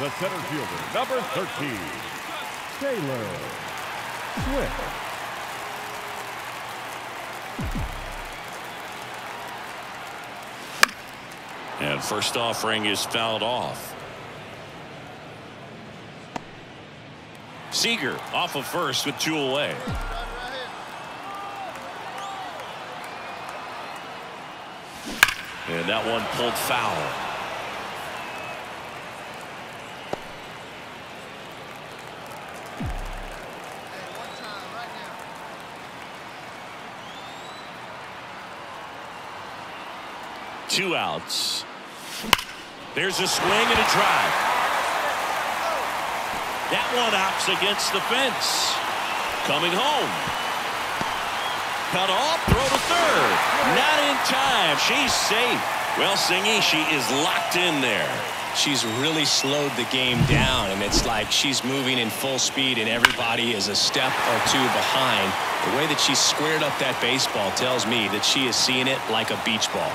the center fielder, number 13, Taylor Swift. And first offering is fouled off. Seager off of first with two away. And that one pulled foul. Two outs. There's a swing and a drive. That one opts against the fence. Coming home. Cut off, throw to third. Not in time. She's safe. Well, Singy, she is locked in there. She's really slowed the game down, and it's like she's moving in full speed, and everybody is a step or two behind. The way that she squared up that baseball tells me that she is seeing it like a beach ball.